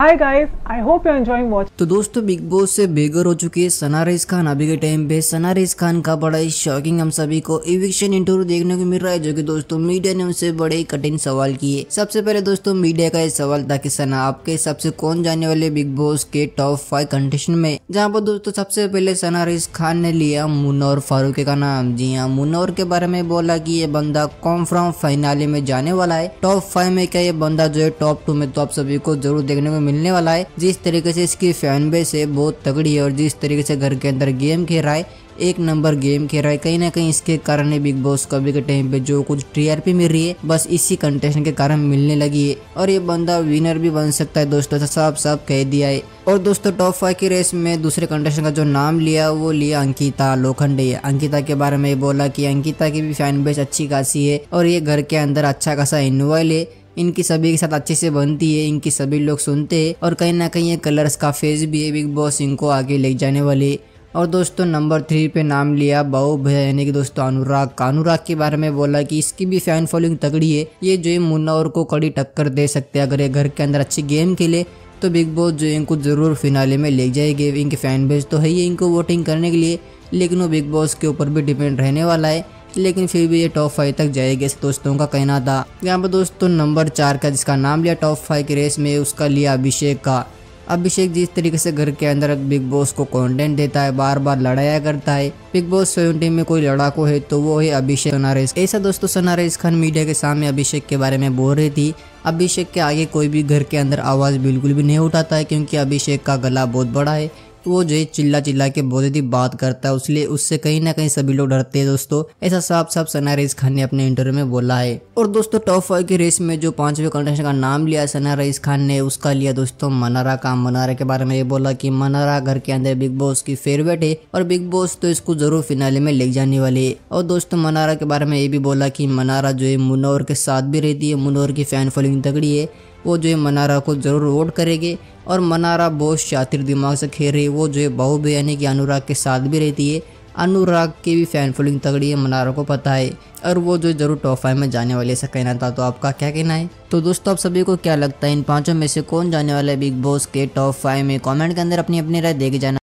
Hi guys, I hope you're enjoying watching. तो दोस्तों big boss से बेघर हो चुकी है खान। अभी के टाइम पे सना रेस खान का बड़ा ही शॉकिंग हम सभी को इविक्शन इंटरव्यू देखने को मिल रहा है जो कि दोस्तों मीडिया ने उनसे बड़े ही कठिन सवाल किए। सबसे पहले दोस्तों मीडिया का ये सवाल था कि सना आपके हिसाब से कौन जाने वाले बिग बॉस के टॉप फाइव कंटेस्टेंट में? जहाँ पर दोस्तों सबसे पहले सना रेस खान ने लिया मुन्नौर फारूक का नाम। जी हाँ मुन्नौर के बारे में बोला की ये बंदा कॉन्फ्रॉम फाइनाले में जाने वाला है? टॉप फाइव में क्या ये बंदा जो है टॉप टू में? तो आप सभी को ज़रूर देखने को मिलने वाला है। जिस तरीके से इसकी फ़ैन बेस है, बहुत तगड़ी है और जिस तरीके से घर के अंदर गेम खेल रहा है, एक नंबर गेम खेल रहा है। कहीं ना कहीं इसके कारण ही बिग बॉस कभी के टाइम पे जो कुछ टीआरपी मिल रही है, बस इसी कंटेस्टेंट के कारण मिलने लगी है। और ये बंदा विनर भी बन सकता है दोस्तों साफ़ साफ़ कह दिया है। और दोस्तों टॉप फाइव की रेस में दूसरे कंटेस्टेंट का जो नाम लिया, वो लिया अंकिता लोखंडे। अंकिता के बारे में बोला कि अंकिता की भी फ़ैन बेस अच्छी खासी है और ये घर के अंदर अच्छा खासा इन्वॉल्व है। इनकी सभी के साथ अच्छे से बनती है, इनकी सभी लोग सुनते हैं और कहीं ना कहीं ये कलर्स का फ़ेज़ भी है बिग बॉस इनको आगे ले जाने वाली और दोस्तों नंबर थ्री पे नाम लिया बाऊ भैया, यानी कि दोस्तों अनुराग। अनुराग के बारे में बोला कि इसकी भी फ़ैन फॉलोइंग तगड़ी है। ये जो है मुन्ना और को कड़ी टक्कर दे सकते हैं। अगर ये घर के अंदर अच्छी गेम खेले तो बिग बॉस जो इनको ज़रूर फिनाले में ले जाएगी। इनके फ़ैन बेस तो है ही इनको वोटिंग करने के लिए, लेकिन वो बिग बॉस के ऊपर भी डिपेंड रहने वाला है। लेकिन फिर भी ये टॉप फाइव तक जाएगी ऐसे दोस्तों का कहना था। यहाँ पर दोस्तों नंबर चार का जिसका नाम लिया टॉप फाइव की रेस में, उसका लिया अभिषेक का। अभिषेक जिस तरीके से घर के अंदर बिग बॉस को कंटेंट देता है बार बार लड़ाया करता है। बिग बॉस सेवेंटी में कोई लड़ाकू है तो वो है अभिषेक सनारेस ऐसा दोस्तों सनारेस खान मीडिया के सामने अभिषेक के बारे में बोल रही थी। अभिषेक के आगे कोई भी घर के अंदर आवाज़ बिल्कुल भी नहीं उठाता है क्योंकि अभिषेक का गला बहुत बड़ा है। वो जो है चिल्ला चिल्ला के बहुत ही बात करता है, उसलिए उससे कहीं ना कहीं सभी लोग डरते हैं दोस्तों। ऐसा साफ़ साफ़ सना रईस खान ने अपने इंटरव्यू में बोला है। और दोस्तों टॉप फाइव की रेस में जो पांचवे कंटेस्टेंट का नाम लिया सना रईस खान ने, उसका लिया दोस्तों मनारा का। मनारा के बारे में ये बोला की मनारा घर के अंदर बिग बॉस की फेवरेट है और बिग बॉस तो इसको ज़रूर फिनाले में ले जाने वाले। है और दोस्तों, मनारा के बारे में ये भी बोला की मनारा जो है मुनौर के साथ भी रहती है, मुनौर की फ़ैन फॉलोइंग तगड़ी है। वो जो है मनारा को ज़रूर वोट करेंगे। और मनारा बहुत शातिर दिमाग से खेल रही है। वो जो है बहू भी यानी कि अनुराग के साथ भी रहती है। अनुराग की भी फ़ैन फॉलोइंग तगड़ी है, मनारा को पता है। और वो जो ज़रूर टॉप फाइव में जाने वाले ऐसा कहना था। तो आपका क्या कहना है? तो दोस्तों, आप सभी को क्या लगता है? इन पाँचों में से कौन जाने वाला है बिग बॉस के टॉप फाइव में? कमेंट के अंदर अपनी अपनी राय देख जाना।